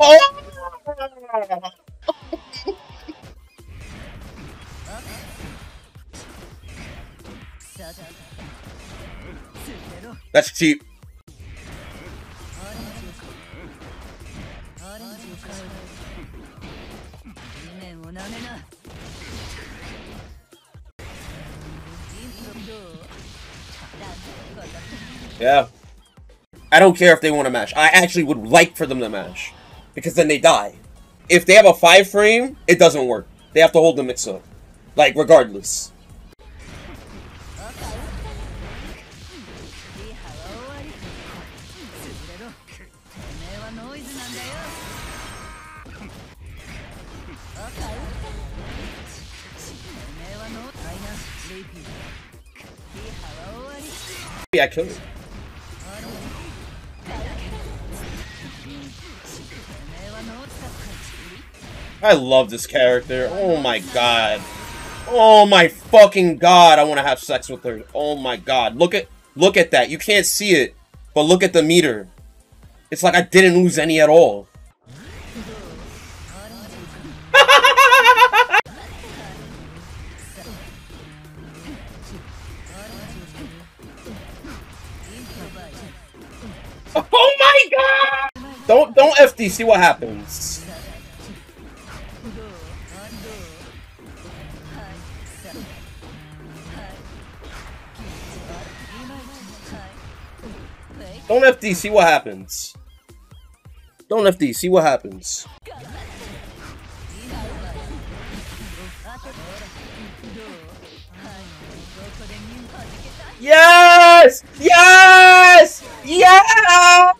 Oh! That's cheap. Yeah. I don't care if they want to match. I actually would like for them to match. Because then they die. If they have a 5 frame, it doesn't work. They have to hold the mix up. Like, regardless. Yeah, I killed it. I love this character. Oh my god. Oh my fucking god, I want to have sex with her. Oh my god. Look at look at that. You can't see it, but look at the meter. It's like I didn't lose any at all. oh my god! Don't don't FD, see what happens. Don't FD, see what happens. Don't FD, see what happens. Yes! Yes! Yes!